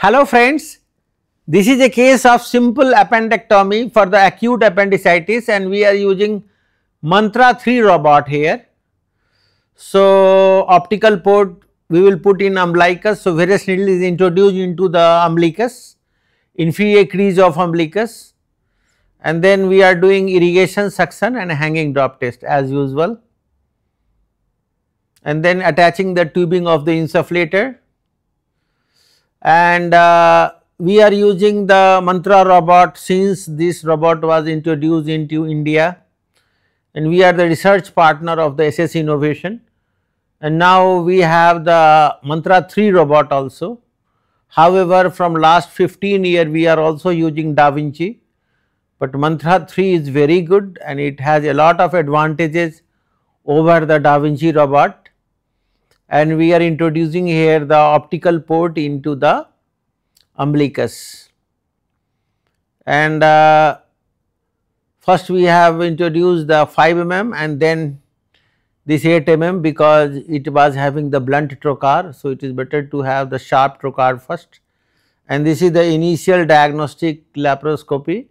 Hello friends, this is a case of simple appendectomy for the acute appendicitis and we are using Mantra 3 robot here. So, optical port we will put in umbilicus. So, Veress needle is introduced into the umbilicus, inferior crease of umbilicus and then we are doing irrigation suction and hanging drop test as usual and then attaching the tubing of the insufflator and uh, we are using the mantra robot since this robot was introduced into India. And we are the research partner of the SS innovation. And now we have the mantra 3 robot also. However, from last 15 year we are also using Da Vinci, but mantra 3 is very good and it has a lot of advantages over the Da Vinci robot and we are introducing here the optical port into the umbilicus. And uh, first we have introduced the 5 mm and then this 8 mm because it was having the blunt trocar. So, it is better to have the sharp trocar first and this is the initial diagnostic laparoscopy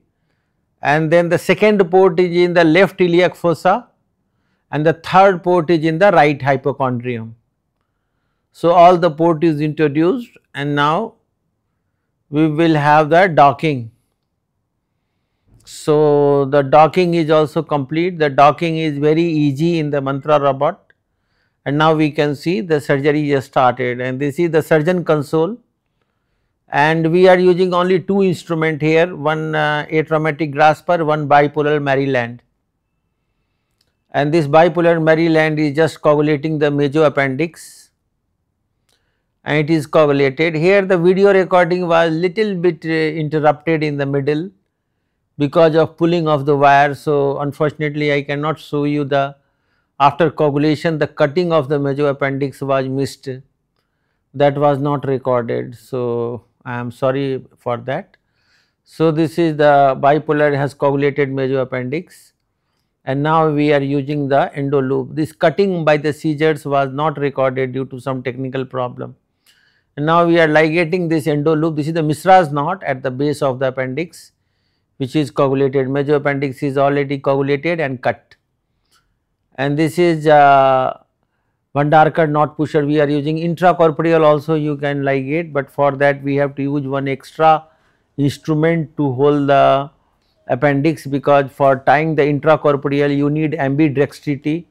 and then the second port is in the left iliac fossa and the third port is in the right hypochondrium. So, all the port is introduced and now we will have the docking. So, the docking is also complete, the docking is very easy in the mantra robot. And now we can see the surgery just started and this is the surgeon console. And we are using only two instrument here, one uh, atraumatic grasper, one bipolar Maryland. And this bipolar Maryland is just coagulating the mesoappendix and it is coagulated. Here the video recording was little bit uh, interrupted in the middle because of pulling of the wire. So, unfortunately, I cannot show you the after coagulation the cutting of the mesoappendix was missed that was not recorded. So, I am sorry for that. So, this is the bipolar has coagulated mesoappendix and now we are using the endo loop. This cutting by the seizures was not recorded due to some technical problem. And now we are ligating this endo loop. This is the Mishra's knot at the base of the appendix which is coagulated. Mesoappendix is already coagulated and cut. And this is uh, one darker knot pusher we are using intracorporeal also you can ligate but for that we have to use one extra instrument to hold the appendix because for tying the intracorporeal you need ambidextrity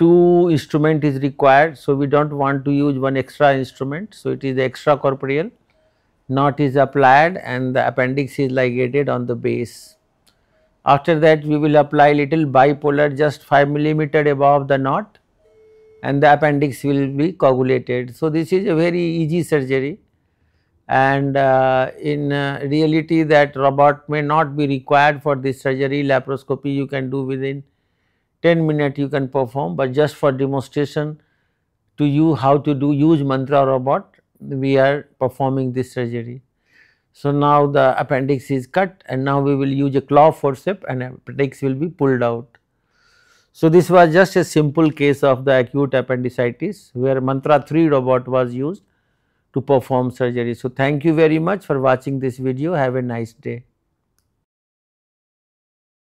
two instrument is required. So, we do not want to use one extra instrument. So, it is extra corporeal knot is applied and the appendix is ligated on the base. After that we will apply little bipolar just 5 millimeter above the knot and the appendix will be coagulated. So, this is a very easy surgery and uh, in uh, reality that robot may not be required for this surgery laparoscopy you can do within 10 minute you can perform, but just for demonstration to you how to do use mantra robot we are performing this surgery. So, now the appendix is cut and now we will use a claw forceps and appendix will be pulled out. So, this was just a simple case of the acute appendicitis where mantra 3 robot was used to perform surgery. So, thank you very much for watching this video have a nice day.